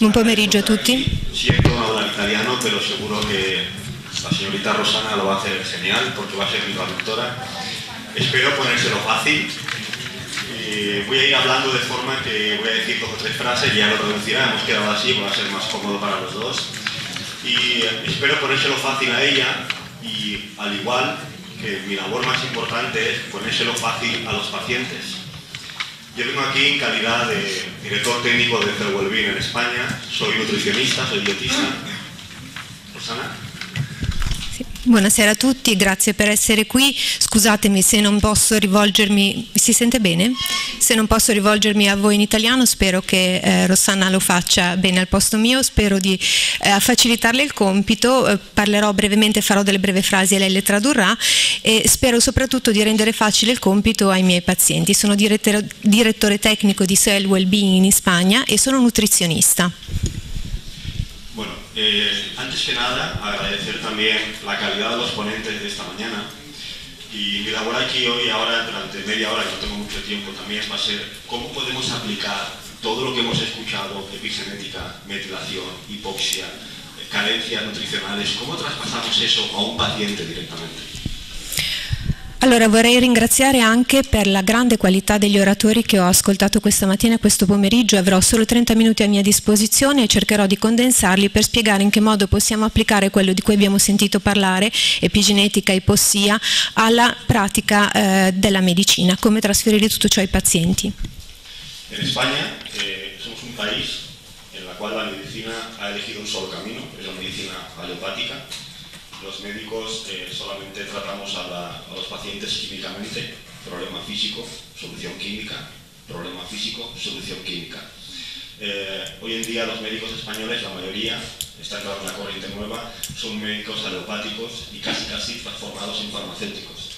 Buon pomeriggio a tutti. Siento no hablar italiano, pero seguro que la señorita Rosana lo va a hacer genial porque va a ser mi traductora. Espero ponérselo fácil. Y voy a ir hablando de forma que voy a decir dos o tres frases y ya lo traducirá. Hemos quedado así, va a ser más cómodo para los dos. Y espero ponérselo fácil a ella y al igual que mi labor más importante es ponérselo fácil a los pacientes. Yo vengo aquí en calidad de director técnico de Wellbeing en España, soy nutricionista, soy dietista. Rosana? Buonasera a tutti, grazie per essere qui. Scusatemi se non posso rivolgermi, si sente bene? Se non posso rivolgermi a voi in italiano, spero che eh, Rossana lo faccia bene al posto mio, spero di eh, facilitarle il compito, eh, parlerò brevemente, farò delle breve frasi e lei le tradurrà e spero soprattutto di rendere facile il compito ai miei pazienti. Sono direttore, direttore tecnico di Cell Wellbeing in Spagna e sono nutrizionista. Eh, antes que nada, agradecer también la calidad de los ponentes de esta mañana. Y mi labor aquí hoy, ahora, durante media hora, que no tengo mucho tiempo, también va a ser cómo podemos aplicar todo lo que hemos escuchado, epigenética, metilación, hipoxia, carencias nutricionales, cómo traspasamos eso a un paciente directamente. Allora vorrei ringraziare anche per la grande qualità degli oratori che ho ascoltato questa mattina e questo pomeriggio. Avrò solo 30 minuti a mia disposizione e cercherò di condensarli per spiegare in che modo possiamo applicare quello di cui abbiamo sentito parlare, epigenetica, ipossia, alla pratica eh, della medicina, come trasferire tutto ciò ai pazienti. En España eh, somos un país en la cual la medicina ha elegido un solo camino, es la medicina alopática. Los médicos eh, solamente tratamos la- químicamente, problema físico, solución química, problema físico, solución química. Eh, hoy en día los médicos españoles, la mayoría, está entrando una corriente nueva, son médicos alopáticos y casi casi transformados en farmacéuticos.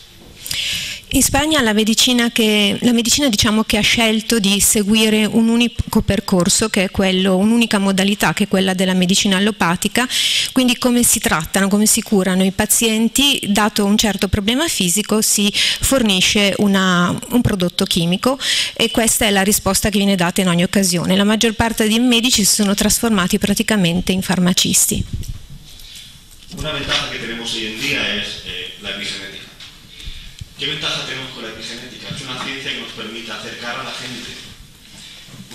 In Spagna la medicina, che, la medicina diciamo che ha scelto di seguire un unico percorso, che è quello, un'unica modalità che è quella della medicina allopatica, quindi come si trattano, come si curano i pazienti, dato un certo problema fisico si fornisce una- un prodotto chimico e questa è la risposta che viene data in ogni occasione. La maggior parte dei medici si sono trasformati praticamente in farmacisti. Una ventaja que tenemos hoy en día es eh, la epigenética. ¿Qué ventaja tenemos con la epigenética? Es una ciencia que nos permite acercar a la gente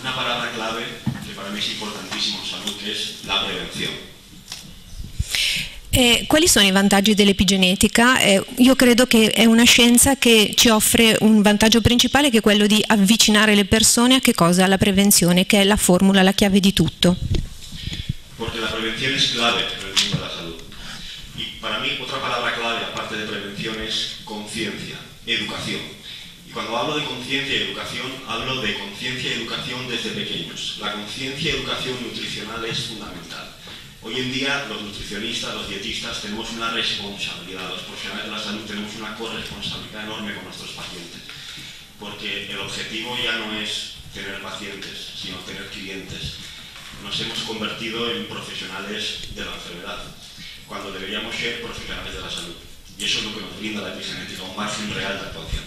una palabra clave que para mí es importantísimo en salud, que es la prevención. E quali sono i vantaggi dell'epigenetica? Eh, io credo che è una scienza che ci offre un vantaggio principale che è quello di avvicinare le persone a che cosa? Alla prevenzione, che è la formula, la chiave di tutto. Porque la prevención es clave en el mundo de la salud. Y para mí otra palabra clave, aparte de prevención, es conciencia, educación. Y cuando hablo de conciencia y educación, hablo de conciencia y educación desde pequeños. La conciencia y educación nutricional es fundamental. Hoy en día los nutricionistas, los dietistas tenemos una responsabilidad, los profesionales de la salud tenemos una corresponsabilidad enorme con nuestros pacientes. Porque el objetivo ya no es tener pacientes, sino tener clientes nos hemos convertido en profesionales de la enfermedad, cuando deberíamos ser profesionales de la salud. Y eso es lo que nos brinda la epigenética, un margen real de actuación.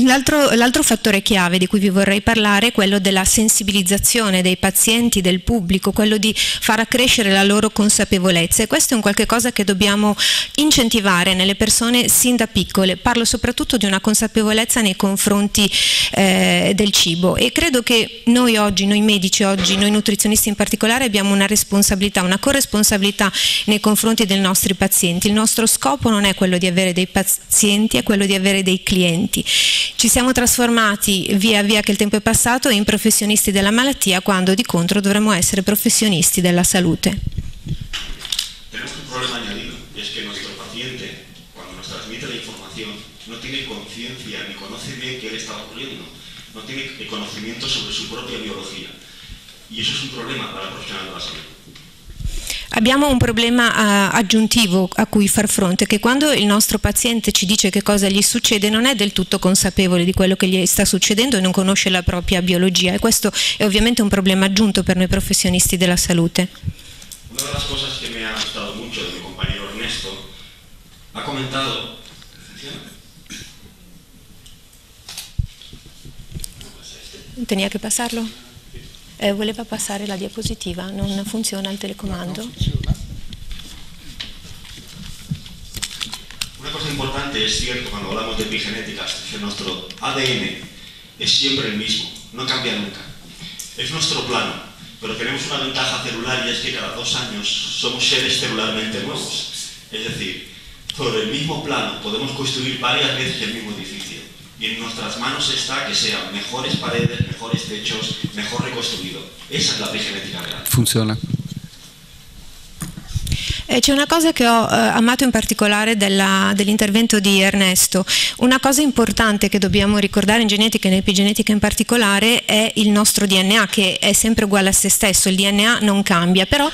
L'altro, fattore chiave di cui vi vorrei parlare è quello della sensibilizzazione dei pazienti, del pubblico, quello di far accrescere la loro consapevolezza e questo è un qualche cosa che dobbiamo incentivare nelle persone sin da piccole. Parlo soprattutto di una consapevolezza nei confronti eh, del cibo e credo che noi oggi, noi medici oggi, noi nutrizionisti in particolare abbiamo una responsabilità, una corresponsabilità nei confronti dei nostri pazienti. Il nostro scopo non è quello di avere dei pazienti, è quello di avere dei clienti. Ci siamo trasformati via via che il tempo è passato in professionisti della malattia quando di contro dovremmo essere professionisti della salute. Tenemos un problema añadido, es que nuestro paciente, cuando nos transmite la información, no tiene conciencia ni conoce bien qué le ocurriendo, no tiene conocimiento sobre su propia biología. Y eso es un problema para el profesional de la salud. Abbiamo un problema eh, aggiuntivo a cui far fronte, che quando il nostro paziente ci dice che cosa gli succede non è del tutto consapevole di quello che gli sta succedendo e non conosce la propria biologia e questo è ovviamente un problema aggiunto per noi professionisti della salute. Una de las cosas que me ha gustado mucho de mi compañero Ernesto, ha comentado... Tenía che passarlo? Eh, voleva passare la diapositiva, non funziona il telecomando? Una cosa importante es cierto cuando hablamos de epigenética, que nuestro ADN es siempre el mismo, no cambia nunca. Es nuestro plano, pero tenemos una ventaja celular y es que cada dos años somos seres celularmente nuevos. Es decir, sobre el mismo plano podemos construir varias veces el mismo edificio. En nuestras manos está que sean mejores paredes, mejores techos, mejor reconstruido. Esa es la epigenética real. Funziona. Eh, c'è una cosa che ho eh, amato in particolare dell'intervento di Ernesto. Una cosa importante che dobbiamo ricordare in genetica e in epigenetica in particolare è il nostro DNA che è sempre uguale a se stesso, il DNA non cambia, però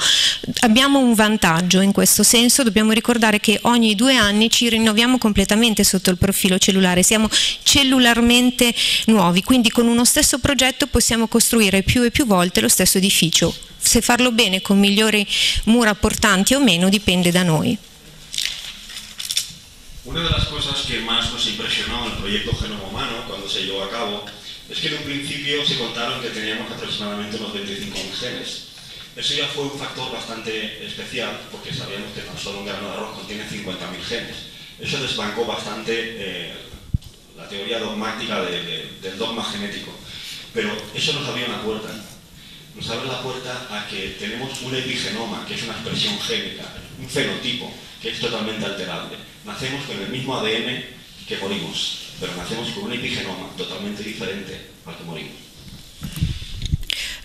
abbiamo un vantaggio in questo senso, dobbiamo ricordare che ogni due anni ci rinnoviamo completamente sotto il profilo cellulare, siamo cellularmente nuovi, quindi con uno stesso progetto possiamo costruire più e più volte lo stesso edificio. Se farlo bene con migliori mura portanti o meno dipende da noi. Una de las cosas que más nos impresionó en el proyecto Genoma Humano cuando se llevó a cabo es que en un principio se contaron que teníamos aproximadamente unos 25.000 genes. Eso ya fue un factor bastante especial porque sabíamos que tan solo un grano de arroz contiene 50.000 genes. Eso desbancó bastante eh, la teoría dogmática de, de, del dogma genético. Pero eso nos abrió una puerta nos abre la puerta a que tenemos un epigenoma, que es una expresión génica, un fenotipo, que es totalmente alterable. Nacemos con el mismo ADN que morimos, pero nacemos con un epigenoma totalmente differente al che morimos.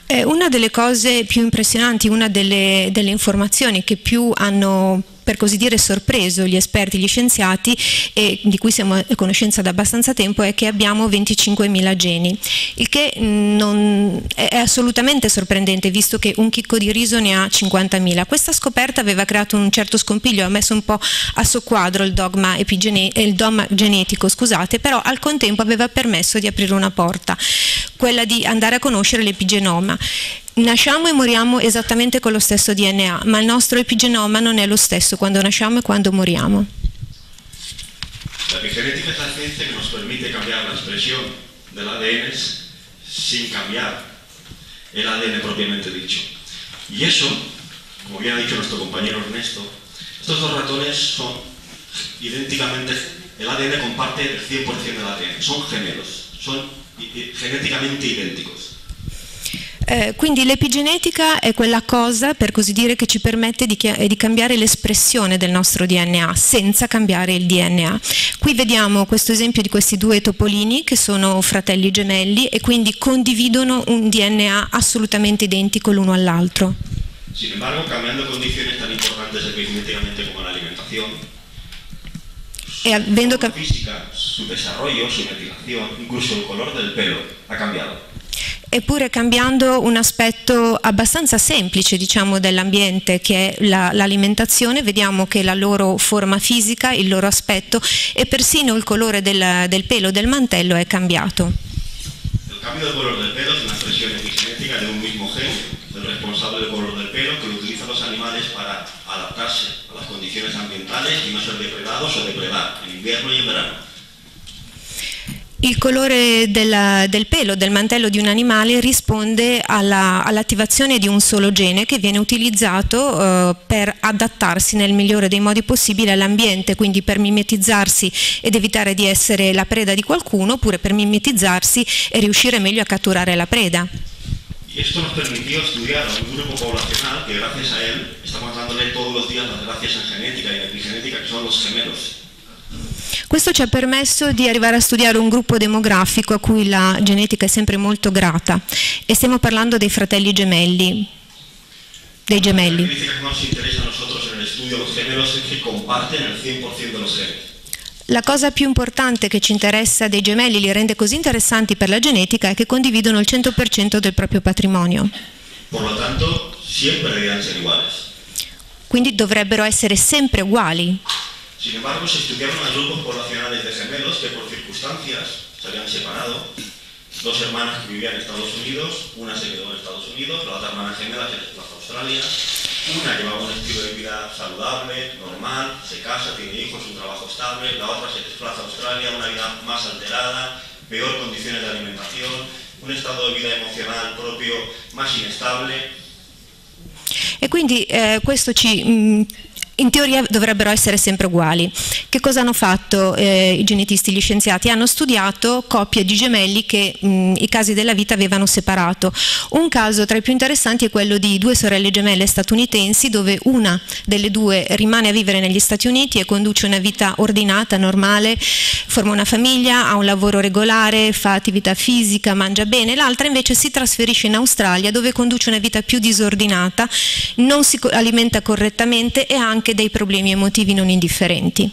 Eh, una delle cose più impressionanti, una delle, delle informazioni che più hanno per così dire sorpreso gli esperti, gli scienziati e di cui siamo a conoscenza da abbastanza tempo è che abbiamo 25.000 geni, il che non, è assolutamente sorprendente visto che un chicco di riso ne ha 50.000. Questa scoperta aveva creato un certo scompiglio, ha messo un po' a soqquadro il dogma, il dogma genetico, scusate, però al contempo aveva permesso di aprire una porta, quella di andare a conoscere l'epigenoma Nasciamo e moriamo esattamente con lo stesso DNA, ma il nostro epigenoma non è lo stesso quando nasciamo e quando moriamo. La epigenética es la ciencia que nos permite cambiar la expresión del ADN sin cambiar el ADN propiamente dicho. Y eso, como bien ha dicho nuestro compañero Ernesto, estos dos ratones son idénticamente, el ADN comparte el 100% del ADN, son gemelos, son genéticamente idénticos. Eh, quindi l'epigenetica è quella cosa, per così dire, che ci permette di, di, cambiare l'espressione del nostro DNA senza cambiare il DNA. Qui vediamo questo esempio di questi due topolini che sono fratelli gemelli e quindi condividono un DNA assolutamente identico l'uno all'altro. Sin embargo, cambiando condiciones tan importantes epigenéticamente como la alimentación, e avendo su física, su desarrollo, su metilación, incluso el color del pelo ha cambiado eppure cambiando un aspetto abbastanza semplice diciamo, dell'ambiente che è l'alimentazione, la, vediamo che la loro forma fisica, il loro aspetto e persino il colore del, del pelo del mantello è cambiato. Il cambio del colore del pelo è una espressione epigenética di un mismo gen, el responsable del color del pelo, que lo utilizan los animales para adaptarse a las condiciones ambientales y no ser depredados o depredar en invierno y en verano. Il colore della, del pelo, del mantello di un animale risponde all'attivazione all di un solo gene che viene utilizzato eh, per adattarsi nel migliore dei modi possibili all'ambiente, quindi per mimetizzarsi ed evitare di essere la preda di qualcuno, oppure per mimetizzarsi e riuscire meglio a catturare la preda. Y esto nos permitió estudiar un grupo poblacional que gracias a él estamos dándole todos los días las gracias en genética y en epigenética, que son los. Questo ci ha permesso di arrivare a studiare un gruppo demografico a cui la genetica è sempre molto grata e stiamo parlando dei fratelli gemelli, dei gemelli. La cosa più importante che ci interessa dei gemelli, li rende così interessanti per la genetica, è che condividono il 100% del proprio patrimonio. Quindi dovrebbero essere sempre uguali. Sin embargo, se estudiaron a grupos poblacionales de gemelos que por circunstancias se habían separado. Dos hermanas que vivían en Estados Unidos, una se quedó en Estados Unidos, la otra hermana gemela se desplazó a Australia. Una llevaba un estilo de vida saludable, normal, se casa, tiene hijos, un trabajo estable. La otra se desplaza a Australia, una vida más alterada, peor condiciones de alimentación, un estado de vida emocional propio más inestable. E quindi eh, questo ci... Mh, in teoria dovrebbero essere sempre uguali. Che cosa hanno fatto eh, i genetisti, gli scienziati? Hanno studiato coppie di gemelli che mh, i casi della vita avevano separato. Un caso tra i più interessanti è quello di due sorelle gemelle statunitensi dove una delle due rimane a vivere negli Stati Uniti e conduce una vita ordinata, normale, forma una famiglia, ha un lavoro regolare, fa attività fisica, mangia bene, l'altra invece si trasferisce in Australia dove conduce una vita più disordinata, non si alimenta correttamente e anche anche dei problemi emotivi non indifferenti.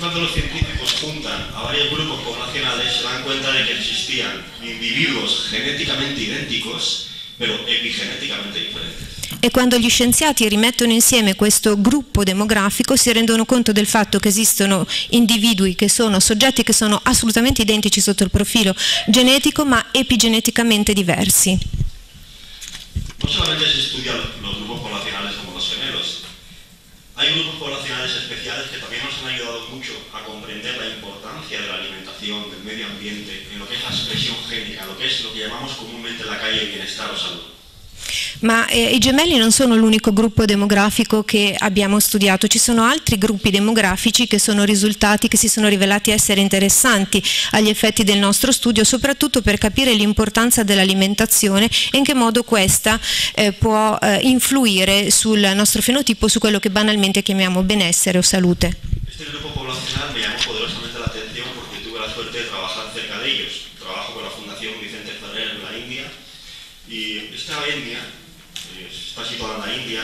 Quando los científicos juntan a varios grupos poblacionales se dan cuenta de que existían individuos genéticamente idénticos, pero epigenéticamente differenti. E quando gli scienziati rimettono insieme questo gruppo demografico si rendono conto del fatto che esistono individui che sono soggetti che sono assolutamente identici sotto il profilo genetico ma epigeneticamente diversi. Non solamente si studia como los gemelos, Hay grupos poblacionales especiales que también nos han ayudado mucho a comprender la importancia de la alimentación, del medio ambiente, en lo que es la expresión génica, lo que es lo que llamamos comúnmente la calle bienestar o salud. Ma eh, i gemelli non sono l'unico gruppo demografico che abbiamo studiato, ci sono altri gruppi demografici che sono risultati, che si sono rivelati essere interessanti agli effetti del nostro studio, soprattutto per capire l'importanza dell'alimentazione e in che modo questa eh, può eh, influire sul nostro fenotipo, su quello che banalmente chiamiamo benessere o salute. Este gruppo poblacional me llamó poderosamente la India,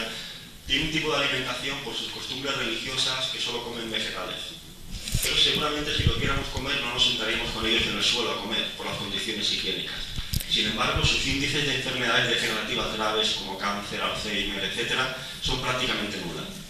tiene un tipo de alimentación por sus costumbres religiosas que solo comen vegetales. Pero seguramente si lo quieramos comer no nos sentaríamos con ellos en el suelo a comer por las condiciones higiénicas. Sin embargo, sus índices de enfermedades degenerativas graves como cáncer, Alzheimer, etc. son prácticamente nulas.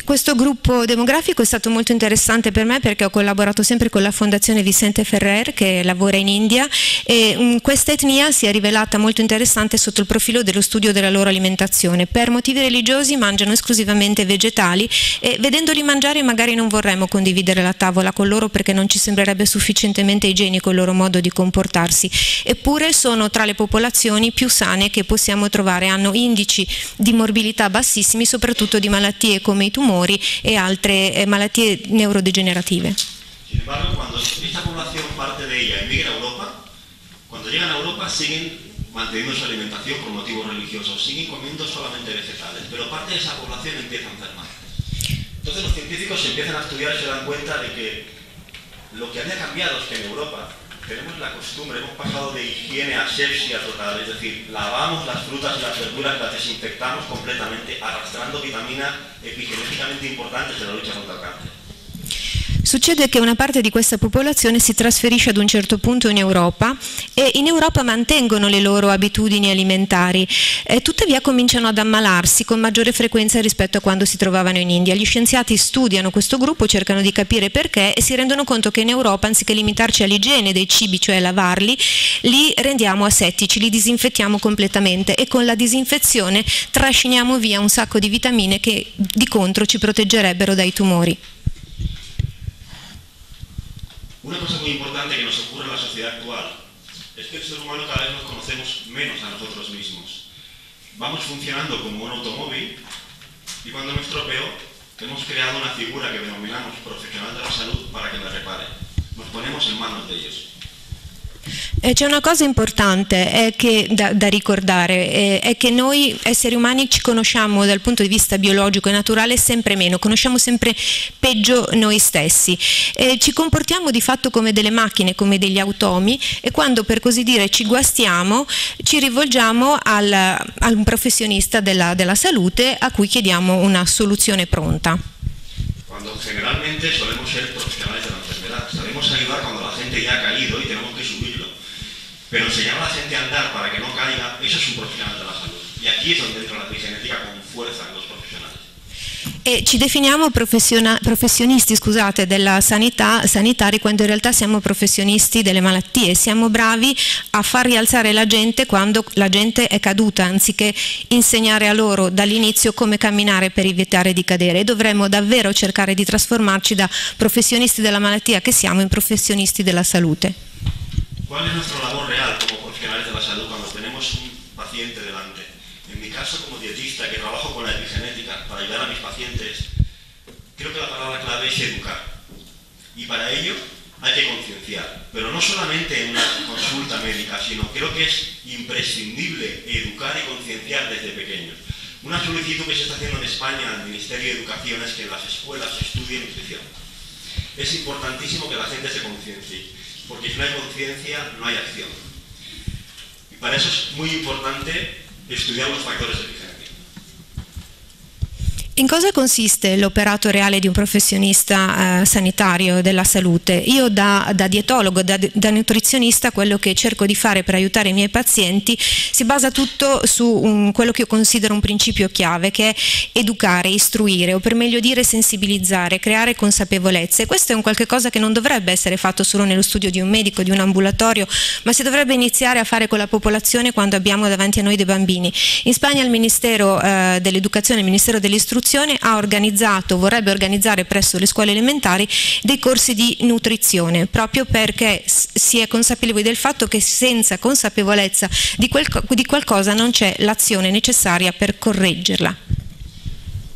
Questo gruppo demografico è stato molto interessante per me perché ho collaborato sempre con la Fondazione Vicente Ferrer che lavora in India e um, questa etnia si è rivelata molto interessante sotto il profilo dello studio della loro alimentazione. Per motivi religiosi mangiano esclusivamente vegetali e vedendoli mangiare magari non vorremmo condividere la tavola con loro perché non ci sembrerebbe sufficientemente igienico il loro modo di comportarsi. Eppure sono tra le popolazioni più sane che possiamo trovare, hanno indici di morbilità bassissimi, soprattutto di malattie come i tumori tumori e altre eh, malattie neurodegenerative. Sin embargo, cuando esta población parte de ella emigra a Europa, cuando llegan a Europa siguen manteniendo su alimentación por motivos religiosos, siguen comiendo solamente vegetales, pero parte de esa población empieza a enfermar. Entonces los científicos empiezan a estudiar y se dan cuenta de que lo que había cambiado es que en Europa tenemos la costumbre, hemos pasado de higiene a asepsia total, es decir, lavamos las frutas y las verduras, las desinfectamos completamente, arrastrando vitaminas epigenéticamente importantes en la lucha contra el cáncer. Succede che una parte di questa popolazione si trasferisce ad un certo punto in Europa e in Europa mantengono le loro abitudini alimentari, e tuttavia cominciano ad ammalarsi con maggiore frequenza rispetto a quando si trovavano in India. Gli scienziati studiano questo gruppo, cercano di capire perché e si rendono conto che in Europa, anziché limitarci all'igiene dei cibi, cioè lavarli, li rendiamo asettici, li disinfettiamo completamente e con la disinfezione trasciniamo via un sacco di vitamine che di contro ci proteggerebbero dai tumori. Una cosa muy importante que nos ocurre en la sociedad actual es que el ser humano cada vez nos conocemos menos a nosotros mismos. Vamos funcionando como un automóvil y cuando me estropeo hemos creado una figura que denominamos profesional de la salud para que me repare. Nos ponemos en manos de ellos. Eh, c'è una cosa importante che, da, da, ricordare, eh, è che noi esseri umani ci conosciamo dal punto di vista biologico e naturale sempre meno, conosciamo sempre peggio noi stessi, eh, ci comportiamo di fatto come delle macchine, come degli automi e quando per così dire ci guastiamo ci rivolgiamo al, a un professionista della, della salute a cui chiediamo una soluzione pronta. Quando generalmente solemos ser profesionales de la enfermedad, sabemos ayudar cuando la gente ya ha caído Pero enseñar a la gente a andar para que no caiga, eso es un profesional de la salud. Y aquí es donde entra la epigenética con fuerza en los profesionales. E ci definiamo professionisti scusate, della sanità sanitari quando in realtà siamo professionisti delle malattie, siamo bravi a far rialzare la gente quando la gente è caduta, anziché insegnare a loro dall'inizio come camminare per evitare di cadere. E dovremmo davvero cercare di trasformarci da professionisti della malattia che siamo in professionisti della salute. ¿Cuál es nuestra labor real como profesionales de la salud cuando tenemos un paciente delante? En mi caso, como dietista, que trabajo con la epigenética para ayudar a mis pacientes, creo que la palabra clave es educar. Y para ello hay que concienciar, pero no solamente en una consulta médica, sino creo que es imprescindible educar y concienciar desde pequeños. Una solicitud que se está haciendo en España al Ministerio de Educación es que en las escuelas se estudie nutrición. Es importantísimo que la gente se conciencie, porque si no hay conciencia no hay acción. Y para eso es muy importante estudiar los factores de In cosa consiste l'operato reale di un professionista eh, sanitario della salute? Io da, da dietologo, da, da, nutrizionista, quello che cerco di fare per aiutare i miei pazienti si basa tutto su un, quello che io considero un principio chiave, che è educare, istruire, o per meglio dire sensibilizzare, creare consapevolezza. E questo è un qualche cosa che non dovrebbe essere fatto solo nello studio di un medico, di un ambulatorio, ma si dovrebbe iniziare a fare con la popolazione quando abbiamo davanti a noi dei bambini. In Spagna il Ministero eh, dell'Educazione, il Ministero dell'Istruzione ha organizzato, vorrebbe organizzare presso le scuole elementari dei corsi di nutrizione, proprio perché si è consapevoli del fatto che senza consapevolezza di, quel, di qualcosa non c'è l'azione necessaria per correggerla.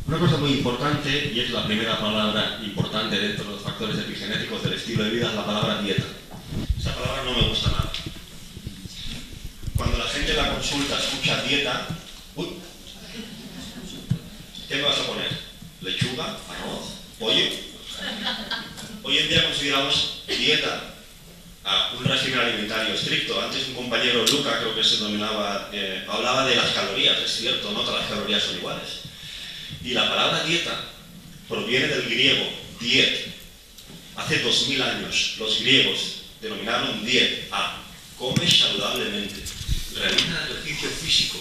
Una cosa muy importante, y es la primera palabra importante dentro de los factores epigenéticos del estilo de vida, es la palabra dieta. Esa palabra no me gusta nada. Cuando la gente en la consulta escucha dieta, uy, ¿Qué me vas a poner? ¿Lechuga? ¿Arroz? ¿Pollo? Hoy en día consideramos dieta a un régimen alimentario estricto. Antes un compañero, Luca, creo que se denominaba, eh, hablaba de las calorías, es cierto, no todas las calorías son iguales. Y la palabra dieta proviene del griego diet. Hace dos mil años los griegos denominaron diet a come saludablemente, realiza ejercicio físico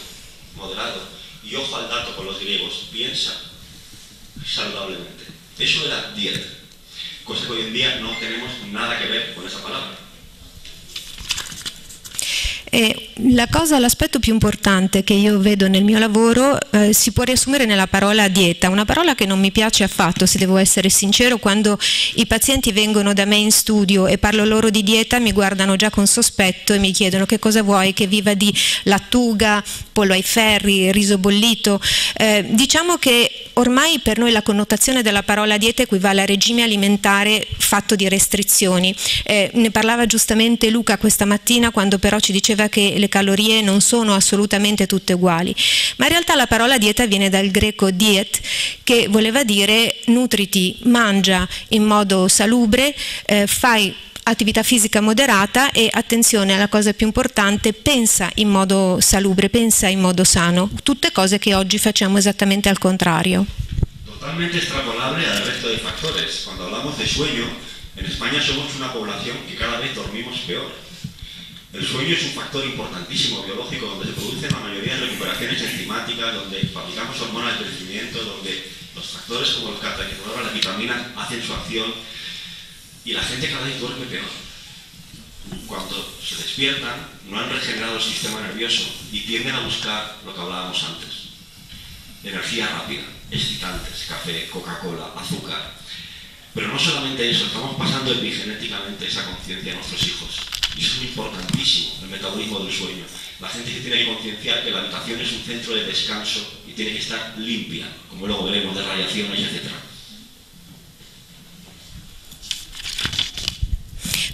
moderado, y ojo al dato con los griegos, piensa saludablemente. Eso era dieta, cosa que hoy en día no tenemos nada que ver con esa palabra. E la cosa, l'aspetto più importante che io vedo nel mio lavoro eh, si può riassumere nella parola dieta, una parola che non mi piace affatto, se devo essere sincero, quando i pazienti vengono da me in studio e parlo loro di dieta mi guardano già con sospetto e mi chiedono che cosa vuoi, che viva di lattuga, pollo ai ferri, riso bollito. Eh, diciamo che ormai per noi la connotazione della parola dieta equivale a regime alimentare fatto di restrizioni. Eh, ne parlava giustamente Luca questa mattina quando però ci diceva che le calorie non sono assolutamente tutte uguali, ma in realtà la parola dieta viene dal greco diet che voleva dire nutriti, mangia in modo salubre, eh, fai attività fisica moderata e attenzione alla cosa più importante, pensa in modo salubre, pensa in modo sano, tutte cose che oggi facciamo esattamente al contrario. Totalmente extrapolable al resto de factores. Cuando hablamos de sueño, en España somos una población que cada vez dormimos peor. El sueño es un factor importantísimo biológico donde se producen la mayoría de recuperaciones enzimáticas, donde fabricamos hormonas de crecimiento, donde los factores como los catequinolones, las vitaminas hacen su acción y la gente cada vez duerme peor. Cuando se despiertan, no han regenerado el sistema nervioso y tienden a buscar lo que hablábamos antes. Energía rápida, excitantes, café, Coca-Cola, azúcar. Pero no solamente eso, estamos pasando epigenéticamente esa conciencia a nuestros hijos. Es importantísimo, el metabolismo del sueño. La gente que tiene que concienciar que la habitación es un centro de descanso y tiene que estar limpia, como luego veremos de radiaciones, etc.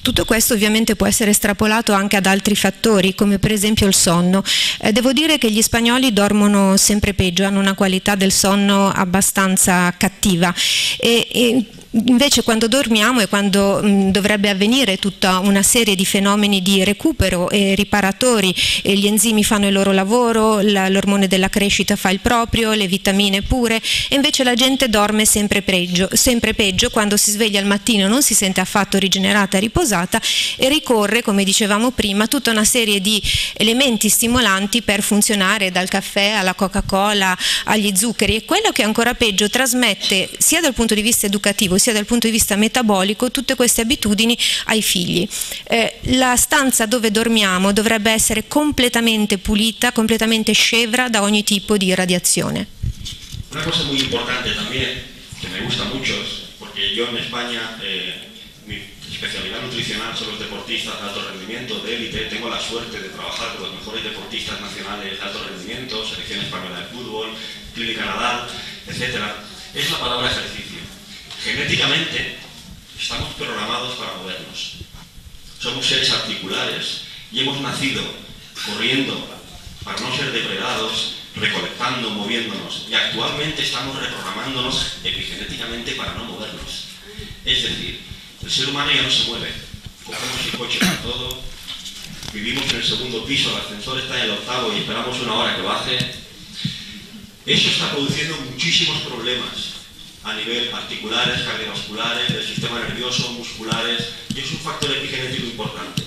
Tutto questo ovviamente può essere estrapolato anche ad altri fattori, come per esempio il sonno. Eh, devo dire che gli spagnoli dormono sempre peggio, hanno una qualità del sonno abbastanza cattiva e, e Invece quando dormiamo e quando mh, dovrebbe avvenire tutta una serie di fenomeni di recupero e riparatori, e gli enzimi fanno il loro lavoro, l'ormone della crescita fa il proprio, le vitamine pure, e invece la gente dorme sempre peggio, sempre peggio. Quando si sveglia al mattino non si sente affatto rigenerata riposata e ricorre, come dicevamo prima, tutta una serie di elementi stimolanti per funzionare dal caffè alla Coca-Cola agli zuccheri. E quello che è ancora peggio trasmette sia dal punto di vista educativo sia dal punto di vista metabolico tutte queste abitudini ai figli. Eh, la stanza dove dormiamo dovrebbe essere completamente pulita, completamente scevra da ogni tipo di radiazione. Una cosa muy importante también, que me gusta mucho, porque yo en España, eh, mi especialidad nutricional son los deportistas de alto rendimiento, de élite. Tengo la suerte de trabajar con los mejores deportistas nacionales de alto rendimiento, selección española de fútbol, clínica Nadal, etc. Es la palabra ejercicio. Genéticamente estamos programados para movernos. Somos seres articulares y hemos nacido corriendo para no ser depredados, recolectando, moviéndonos. Y actualmente estamos reprogramándonos epigenéticamente para no movernos. Es decir, el ser humano ya no se mueve. Cogemos el coche para todo, vivimos en el segundo piso, el ascensor está en el octavo y esperamos una hora que baje. Eso está produciendo muchísimos problemas a nivel articulares, cardiovasculares, del sistema nervioso, musculares, y es un factor epigenético importante.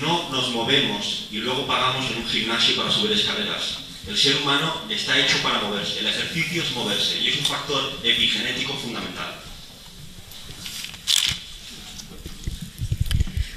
No nos movemos y luego pagamos en un gimnasio para subir escaleras. El ser humano está hecho para moverse, el ejercicio es moverse y es un factor epigenético fundamental.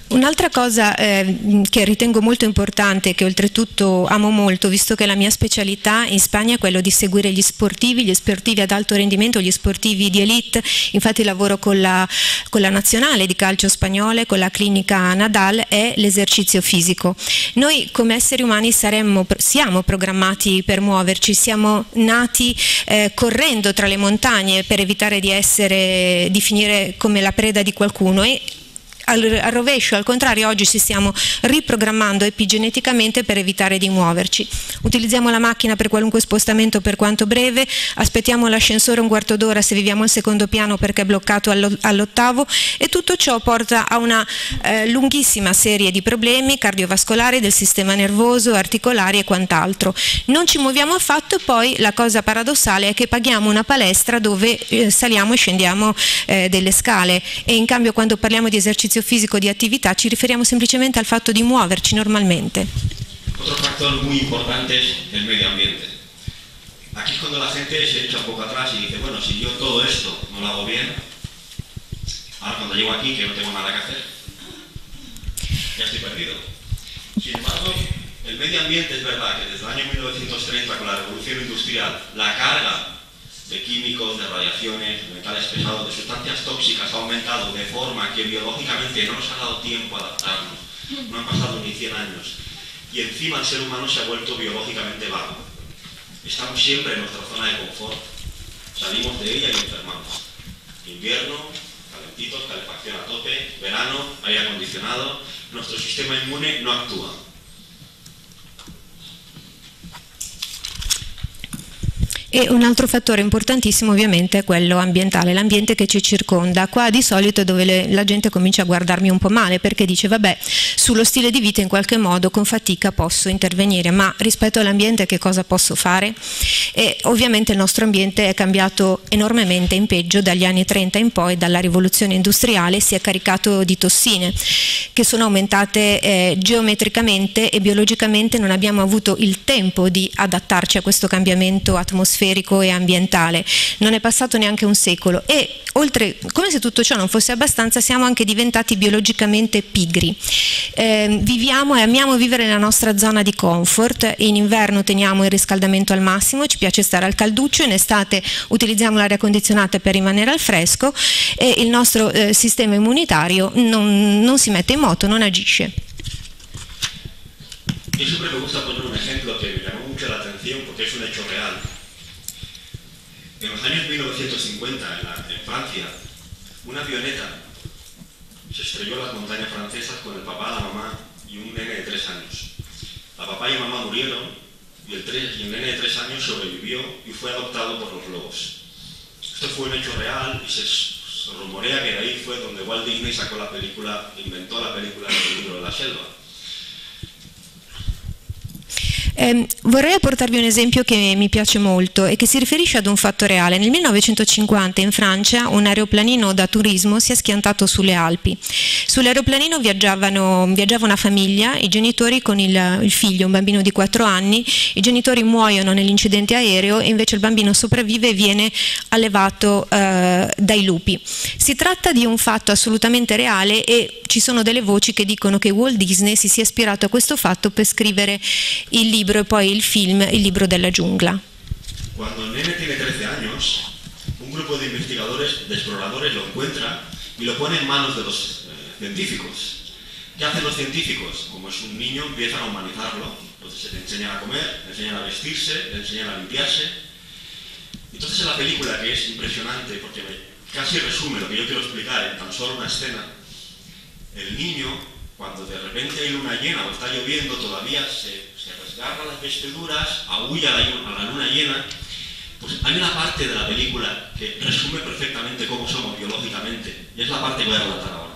Un'altra cosa eh, che ritengo molto importante, che oltretutto amo molto, visto che la mia specialità in Spagna è quello di seguire gli sportivi, gli sportivi ad alto rendimento, gli sportivi di elite, infatti lavoro con la, con la nazionale di calcio spagnole, con la clinica Nadal, è l'esercizio fisico. Noi come esseri umani saremmo, siamo programmati per muoverci, siamo nati eh, correndo tra le montagne per evitare di, essere, di finire come la preda di qualcuno e al, al rovescio, al contrario oggi ci stiamo riprogrammando epigeneticamente per evitare di muoverci. Utilizziamo la macchina per qualunque spostamento per quanto breve, aspettiamo l'ascensore un quarto d'ora se viviamo al secondo piano perché è bloccato all'ottavo e tutto ciò porta a una eh, lunghissima serie di problemi cardiovascolari del sistema nervoso, articolari e quant'altro. Non ci muoviamo affatto e poi la cosa paradossale è che paghiamo una palestra dove eh, saliamo e scendiamo eh, delle scale e in cambio quando parliamo di esercizio ejercicio físico de actividad, ci referiamo semplicemente al fatto di muoverci normalmente. Otro factor muy importante es el medio ambiente. Aquí es cuando la gente se echa un poco atrás y dice, bueno, si yo todo esto no lo hago bien, ahora cuando llego aquí que no tengo nada que hacer, ya estoy perdido. Sin embargo, el medio ambiente es verdad que desde el año 1930 con la revolución industrial, la carga de químicos, de radiaciones, de metales pesados, de sustancias tóxicas ha aumentado de forma que biológicamente no nos ha dado tiempo a adaptarnos. No han pasado ni 100 años. Y encima el ser humano se ha vuelto biológicamente vago. Estamos siempre en nuestra zona de confort. Salimos de ella y enfermamos. Invierno, calentitos, calefacción a tope, verano, aire acondicionado. Nuestro sistema inmune no actúa. E un altro fattore importantissimo ovviamente è quello ambientale, l'ambiente che ci circonda. Qua di solito è dove le, la gente comincia a guardarmi un po' male perché dice vabbè sullo stile di vita in qualche modo con fatica posso intervenire, ma rispetto all'ambiente che cosa posso fare? E ovviamente il nostro ambiente è cambiato enormemente in peggio dagli anni 30 in poi, dalla rivoluzione industriale si è caricato di tossine che sono aumentate eh, geometricamente e biologicamente non abbiamo avuto il tempo di adattarci a questo cambiamento atmosferico atmosferico e ambientale. Non è passato neanche un secolo e oltre, come se tutto ciò non fosse abbastanza, siamo anche diventati biologicamente pigri. Eh, viviamo e amiamo vivere nella nostra zona di comfort, in inverno teniamo il riscaldamento al massimo, ci piace stare al calduccio, in estate utilizziamo l'aria condizionata per rimanere al fresco e il nostro eh, sistema immunitario non, non si mette in moto, non agisce. Io sempre mi gusta poner un esempio che mi llamó mucho la atención porque es un hecho real. En los años 1950, en, Francia, una avioneta se estrelló en las montañas francesas con el papá, la mamá y un nene de tres años. La papá y la mamá murieron y el, tres, nene de tres años sobrevivió y fue adoptado por los lobos. Esto fue un hecho real y se, se rumorea que de ahí fue donde Walt Disney sacó la película, inventó la película del libro de la selva. Eh, vorrei portarvi un esempio che mi piace molto e che si riferisce ad un fatto reale. Nel 1950 in Francia un aeroplanino da turismo si è schiantato sulle Alpi. Sull'aeroplanino viaggiava una famiglia, i genitori con il, il, figlio, un bambino di 4 anni, i genitori muoiono nell'incidente aereo e invece il bambino sopravvive e viene allevato eh, dai lupi. Si tratta di un fatto assolutamente reale e ci sono delle voci che dicono che Walt Disney si sia ispirato a questo fatto per scrivere il libro libro e poi il film Il libro della giungla. Cuando el nene tiene 13 años, un grupo de investigadores, de exploradores lo encuentra y lo pone en manos de los, eh, científicos. ¿Qué hacen los científicos? Como es un niño, empiezan a humanizarlo. Entonces se le enseñan a comer, le enseñan a vestirse, le enseñan a limpiarse. Entonces en la película, que es impresionante, porque casi resume lo que yo quiero explicar en tan solo una escena, el niño, cuando de repente hay luna llena o está lloviendo, todavía se, se resgarra las vestiduras, aúlla a la luna llena pues hay una parte de la película que resume perfectamente cómo somos biológicamente y es la parte que voy a relatar ahora.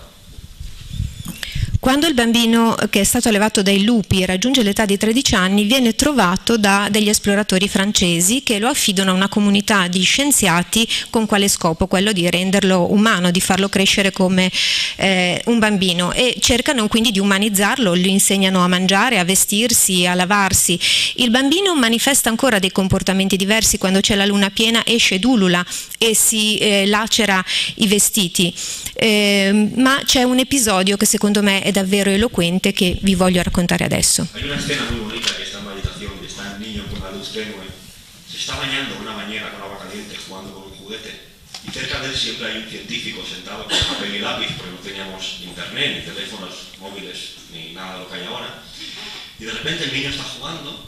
Quando il bambino che è stato allevato dai lupi raggiunge l'età di 13 anni viene trovato da degli esploratori francesi che lo affidano a una comunità di scienziati con quale scopo? Quello di renderlo umano, di farlo crescere come eh, un bambino e cercano quindi di umanizzarlo, gli insegnano a mangiare, a vestirsi, a lavarsi. Il bambino manifesta ancora dei comportamenti diversi quando c'è la luna piena, esce d'ulula e si eh, lacera i vestiti. Eh, ma c'è un episodio che secondo me è davvero elocuente che vi voglio raccontare adesso. Hay una escena muy bonita que está en meditación, que está niño con la luz tenue, se está bañando una bañera con agua caliente jugando con un juguete y cerca de él siempre hay un científico sentado con papel y lápiz porque no teníamos internet, ni teléfonos móviles, ni nada de lo que hay ahora. Y de repente el niño está jugando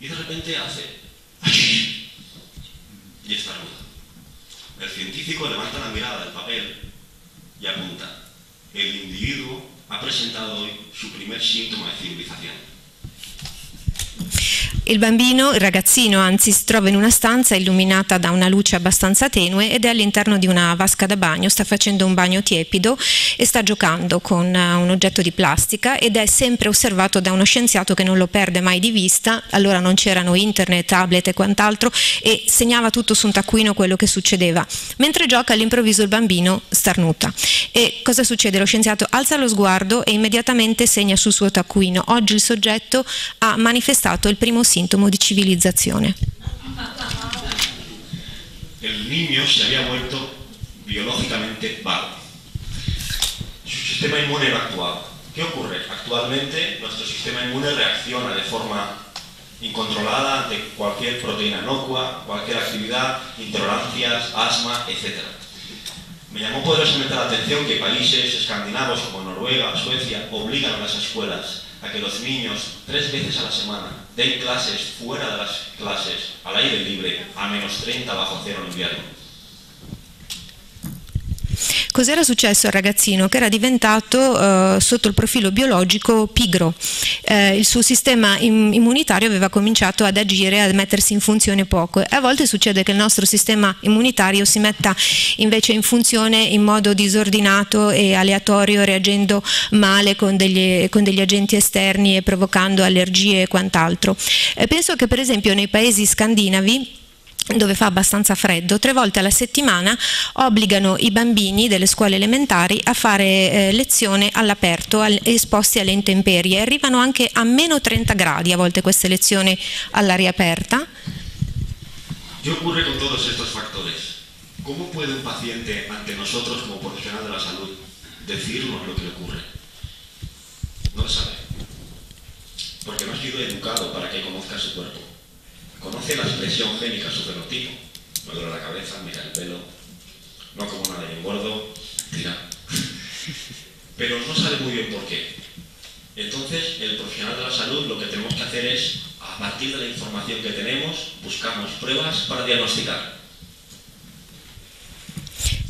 y de repente hace y está estornuda. El científico levanta la mirada del papel y apunta. El individuo ha presentado hoy su primer síntoma de civilización. Il bambino, il ragazzino anzi, si trova in una stanza illuminata da una luce abbastanza tenue ed è all'interno di una vasca da bagno, sta facendo un bagno tiepido e sta giocando con uh, un oggetto di plastica ed è sempre osservato da uno scienziato che non lo perde mai di vista, allora non c'erano internet, tablet e quant'altro e segnava tutto su un taccuino quello che succedeva. Mentre gioca all'improvviso il bambino starnuta. E cosa succede? Lo scienziato alza lo sguardo e immediatamente segna sul suo taccuino. Oggi il soggetto ha manifestato il primo sintomo sintomo di civilizzazione. El niño se había vuelto biológicamente vago. Su sistema inmune no actuaba. ¿Qué ocurre? Actualmente nuestro sistema inmune reacciona de forma incontrolada ante cualquier proteína inocua, cualquier actividad, intolerancias, asma, etc. Me llamó poderosamente la atención que países escandinavos como Noruega Suecia obligan a las escuelas a que los niños tres veces a la semana den clases fuera de las clases, al aire libre, a menos 30 bajo cero en invierno. Cos'era successo al ragazzino? Che era diventato eh, sotto il profilo biologico pigro. Eh, il suo sistema immunitario aveva cominciato ad agire, a mettersi in funzione poco. A volte succede che il nostro sistema immunitario si metta invece in funzione in modo disordinato e aleatorio, reagendo male con degli, con degli agenti esterni e provocando allergie e quant'altro. Eh, penso che per esempio nei paesi scandinavi dove fa abbastanza freddo, tre volte alla settimana obbligano i bambini delle scuole elementari a fare eh, lezione all'aperto, al, esposti alle intemperie. Arrivano anche a meno 30 gradi a volte queste lezioni all'aria aperta. ¿Qué ocurre con todos estos factores? ¿Cómo puede un paciente ante nosotros como profesional de la salud decirnos lo que le lo sabe. Porque no ha sido educado para que conozca su cuerpo. Conoce la expresión génica, su fenotipo. Me duele la cabeza, mira el pelo, no como nada de gordo, tira. Pero no sabe muy bien por qué. Entonces, el profesional de la salud lo que tenemos que hacer es, a partir de la información que tenemos, buscamos pruebas para diagnosticar.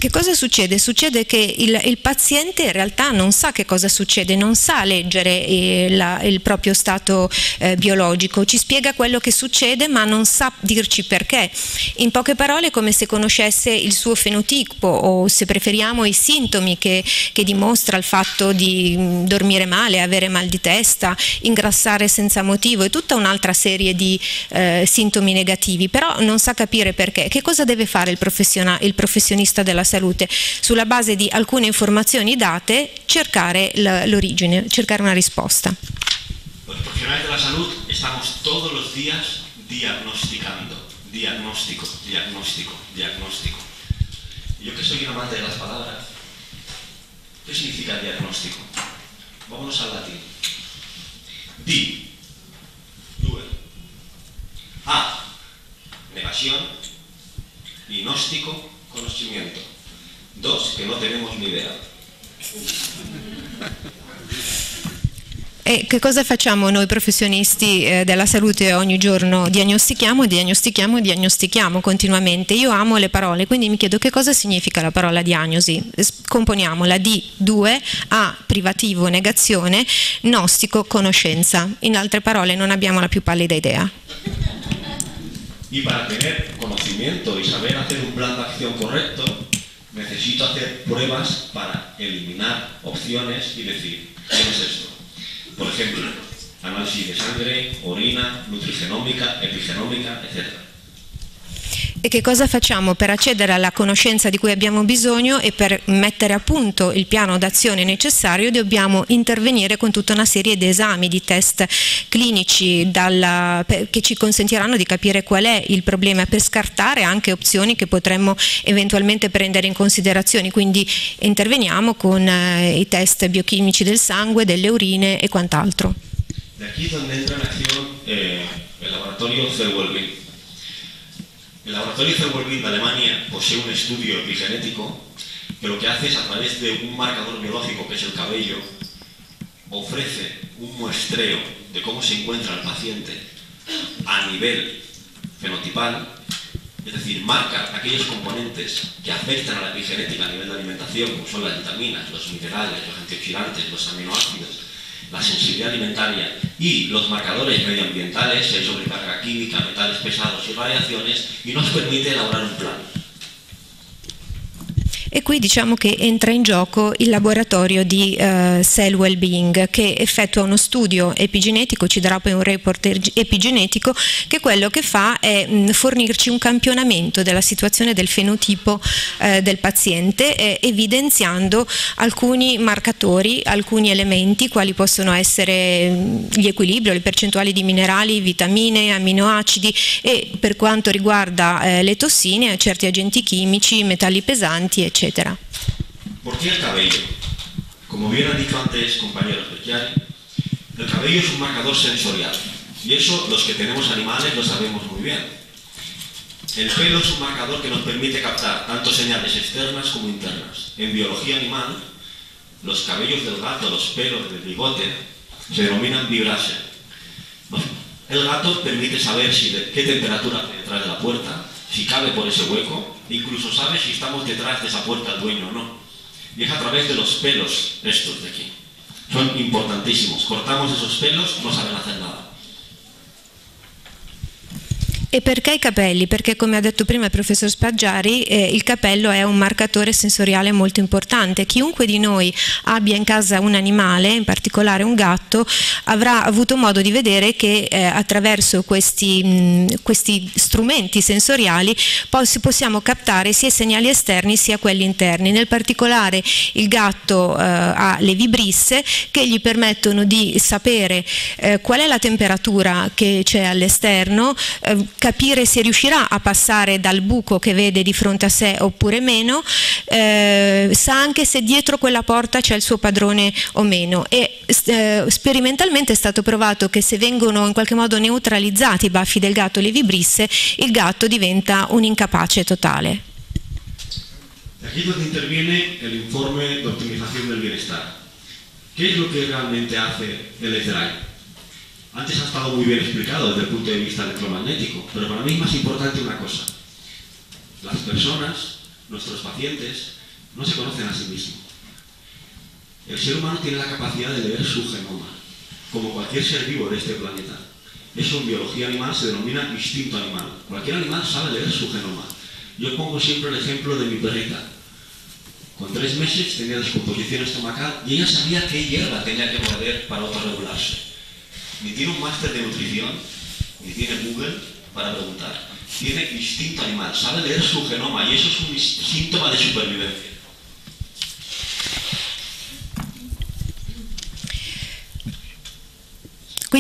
Che cosa succede? Succede che il, il, paziente in realtà non sa che cosa succede, non sa leggere eh, la, il proprio stato eh, biologico, ci spiega quello che succede ma non sa dirci perché. In poche parole è come se conoscesse il suo fenotipo o se preferiamo i sintomi che, che dimostra il fatto di mm, dormire male, avere mal di testa, ingrassare senza motivo e tutta un'altra serie di eh, sintomi negativi, però non sa capire perché. Che cosa deve fare il, il professionista della salute, sulla base di alcune informazioni date cercare l'origine, cercare una risposta. Los profesionales de la salud estamos todos los días diagnosticando, diagnóstico, diagnóstico, diagnóstico. Yo que soy un amante de las palabras, ¿qué significa diagnóstico? Vámonos al latín. Di, due. A, negación, y gnóstico, conocimiento. Dos, que no tenemos ni idea. E che cosa facciamo noi professionisti eh, della salute ogni giorno? Diagnostichiamo, diagnostichiamo, diagnostichiamo continuamente. Io amo le parole, quindi mi chiedo che cosa significa la parola diagnosi. Componiamo la D2, A privativo, negazione, gnostico, conoscenza. In altre parole non abbiamo la più pallida idea. E per avere conocimiento y saber hacer un plan d'azione corretto, necesito hacer pruebas para eliminar opciones y decir, ¿qué es esto? Por ejemplo, análisis de sangre, orina, nutrigenómica, epigenómica, etc. E che cosa facciamo per accedere alla conoscenza di cui abbiamo bisogno e per mettere a punto il piano d'azione necessario dobbiamo intervenire con tutta una serie di esami, di test clinici dalla, che ci consentiranno di capire qual è il problema per scartare anche opzioni che potremmo eventualmente prendere in considerazione. Quindi interveniamo con eh, i test biochimici del sangue, delle urine e quant'altro. De aquí donde entra en acción eh, el laboratorio Zellwell El laboratorio Zellweger de Alemania posee un estudio epigenético que lo que hace es a través de un marcador biológico que es el cabello, ofrece un muestreo de cómo se encuentra el paciente a nivel fenotipal, es decir, marca aquellos componentes que afectan a la epigenética a nivel de alimentación, como son las vitaminas, los minerales, los antioxidantes, los aminoácidos, la sensibilidad alimentaria y los marcadores medioambientales, hay sobrecarga química, metales pesados y radiaciones, y nos permite elaborar un plan. E qui diciamo che entra in gioco il laboratorio di uh, Cell Wellbeing che effettua uno studio epigenetico, ci darà poi un report epigenetico che quello che fa è mh, fornirci un campionamento della situazione del fenotipo uh, del paziente eh, evidenziando alcuni marcatori, alcuni elementi quali possono essere gli equilibri, le percentuali di minerali, vitamine, aminoacidi e per quanto riguarda eh, le tossine, certi agenti chimici, metalli pesanti eccetera. ¿Por qué el cabello? Como bien han dicho antes compañeros de el cabello es un marcador sensorial. Y eso los que tenemos animales lo sabemos muy bien. El pelo es un marcador que nos permite captar tanto señales externas como internas. En biología animal, los cabellos del gato, los pelos del bigote, se denominan vibrase. El gato permite saber si qué temperatura hace detrás de la puerta, si cabe por ese hueco, incluso sabe si estamos detrás de esa puerta el dueño o no. Y es a través de los pelos estos de aquí. Son importantísimos. Cortamos esos pelos, no saben hacer nada. E perché i capelli? Perché come ha detto prima il professor Spaggiari, eh, il capello è un marcatore sensoriale molto importante. Chiunque di noi abbia in casa un animale, in particolare un gatto, avrà avuto modo di vedere che eh, attraverso questi, mh, questi, strumenti sensoriali possiamo captare sia i segnali esterni sia quelli interni. Nel particolare il gatto eh, ha le vibrisse che gli permettono di sapere eh, qual è la temperatura che c'è all'esterno, eh, capire se riuscirà a passare dal buco che vede di fronte a sé oppure meno, eh, sa anche se dietro quella porta c'è il suo padrone o meno e eh, sperimentalmente è stato provato che se vengono in qualche modo neutralizzati i baffi del gatto e le vibrisse, il gatto diventa un incapace totale. Aquí donde interviene el informe de optimización del bienestar. ¿Qué es lo que realmente hace el SDRI? Antes ha estado muy bien explicado desde el punto de vista electromagnético, pero para mí es más importante una cosa. Las personas, nuestros pacientes, no se conocen a sí mismos. El ser humano tiene la capacidad de leer su genoma, como cualquier ser vivo de este planeta. Eso en biología animal se denomina instinto animal. Cualquier animal sabe leer su genoma. Yo pongo siempre el ejemplo de mi perrita. Con tres meses tenía descomposición estomacal y ella sabía qué hierba tenía que morder para autorregularse ni tiene un máster de nutrición, ni tiene Google para preguntar. Tiene instinto animal, sabe leer su genoma y eso es un síntoma de supervivencia.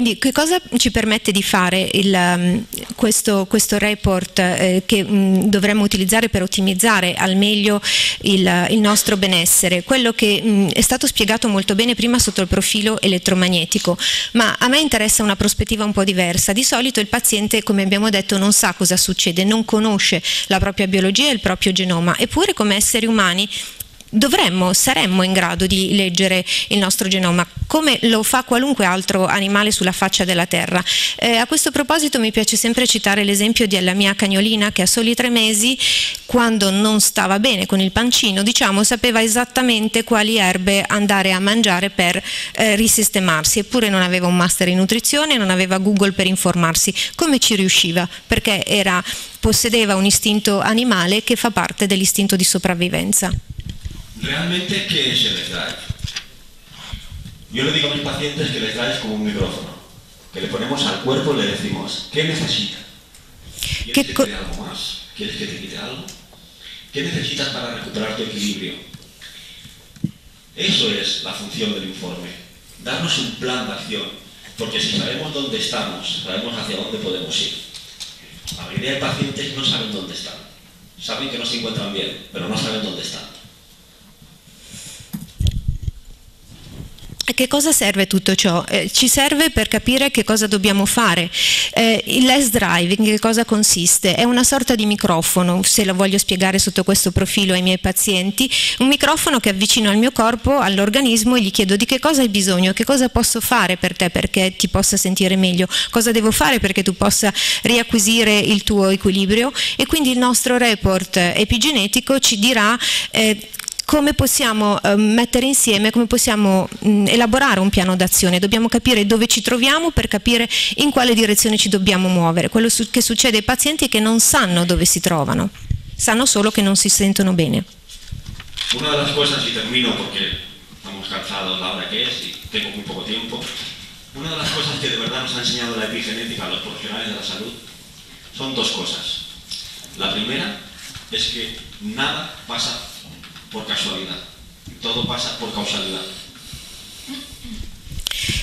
Quindi che cosa ci permette di fare il, um, questo, questo, report eh, che mh, mm, dovremmo utilizzare per ottimizzare al meglio il, il nostro benessere? Quello che mh, mm, è stato spiegato molto bene prima sotto il profilo elettromagnetico, ma a me interessa una prospettiva un po' diversa. Di solito il paziente, come abbiamo detto, non sa cosa succede, non conosce la propria biologia e il proprio genoma, eppure come esseri umani dovremmo, saremmo in grado di leggere il nostro genoma, come lo fa qualunque altro animale sulla faccia della terra. Eh, a questo proposito mi piace sempre citare l'esempio della mia cagnolina che a soli tre mesi, quando non stava bene con il pancino, diciamo, sapeva esattamente quali erbe andare a mangiare per eh, risistemarsi, eppure non aveva un master in nutrizione, non aveva Google per informarsi. Come ci riusciva? Perché era, possedeva un istinto animale che fa parte dell'istinto di sopravvivenza. Realmente, ¿qué es el drive? Yo le digo a mis pacientes que el drive es como un micrófono, que le ponemos al cuerpo y le decimos, ¿qué necesita? ¿Quieres que te dé algo más? ¿Quieres que te quite algo? ¿Qué necesitas para recuperar tu equilibrio? Eso es la función del informe, darnos un plan de acción, porque si sabemos dónde estamos, sabemos hacia dónde podemos ir. La mayoría de pacientes no saben dónde están, saben que no se encuentran bien, pero no saben dónde están. A che cosa serve tutto ciò? Eh, ci serve per capire che cosa dobbiamo fare. Eh, il less driving, che cosa consiste? È una sorta di microfono, se lo voglio spiegare sotto questo profilo ai miei pazienti, un microfono che avvicino al mio corpo, all'organismo e gli chiedo di che cosa hai bisogno, che cosa posso fare per te perché ti possa sentire meglio, cosa devo fare perché tu possa riacquisire il tuo equilibrio e quindi il nostro report epigenetico ci dirà eh, come possiamo eh, mettere insieme, come possiamo mh, elaborare un piano d'azione, dobbiamo capire dove ci troviamo per capire in quale direzione ci dobbiamo muovere. Quello su che succede ai pazienti è che non sanno dove si trovano, sanno solo che non si sentono bene. Una de las cosas, termino porque estamos cansados la hora que es tengo muy poco tiempo, una de las cosas que de nos ha enseñado la epigenética a los profesionales de la salud son dos cosas. La primera es que nada pasa por casualità, tutto passa per causalità.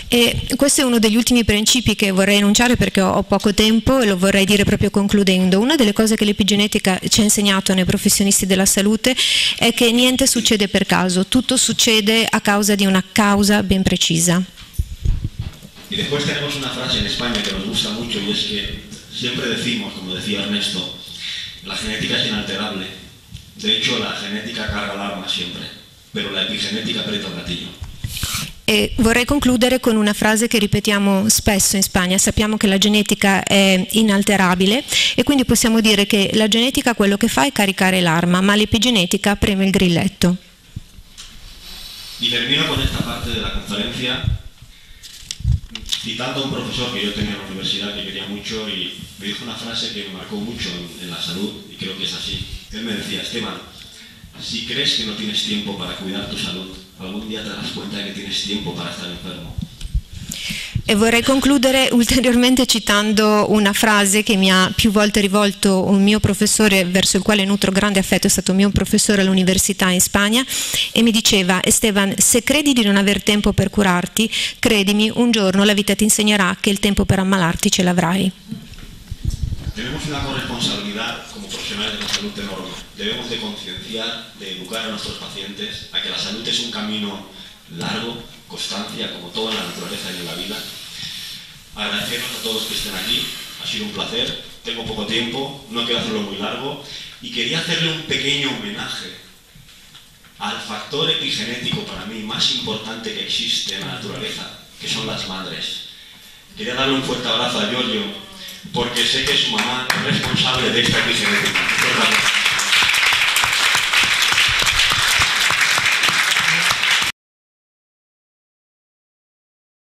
E questo è uno degli ultimi principi che vorrei enunciare perché ho, poco tempo e lo vorrei dire proprio concludendo. Una delle cose che l'epigenetica ci ha insegnato nei professionisti della salute è che niente succede per caso, tutto succede a causa di una causa ben precisa. Y después tenemos una frase en España que nos gusta mucho y es que siempre decimos, como decía Ernesto, la genética es inalterable, De hecho, la genetica carga l'arma sempre, però la epigenetica preta il gatillo. E vorrei concludere con una frase che ripetiamo spesso in Spagna, sappiamo che la genetica è inalterabile e quindi possiamo dire che la genetica quello che fa è caricare l'arma, ma l'epigenetica preme il grilletto. Y termino con esta parte de la conferencia citando a un profesor que yo tenía en la universidad que quería mucho y me dijo una frase que me marcó mucho en, en la salud y creo que es así. Él me decía, Esteban, si crees que no tienes tiempo para cuidar tu salud, algún día te darás cuenta de que tienes tiempo para estar enfermo. E vorrei concludere ulteriormente citando una frase che mi ha più volte rivolto un mio professore verso il quale nutro grande affetto, è stato mio professore all'università in Spagna e mi diceva Esteban, se credi di non aver tempo per curarti, credimi, un giorno la vita ti insegnerà che il tempo per ammalarti ce l'avrai. Tenemos una corresponsabilidad como profesionales de la salud enorme. Debemos de concienciar, de educar a nuestros pacientes a que la salud es un camino largo, constancia, como todo en la naturaleza y en la vida. Agradecernos a todos que estén aquí, ha sido un placer, tengo poco tiempo, no quiero hacerlo muy largo, y quería hacerle un pequeño homenaje al factor epigenético para mí más importante que existe en la naturaleza, que son las madres. Quería darle un fuerte abrazo a Giorgio, porque sé que su mamá es responsable de esta epigenética.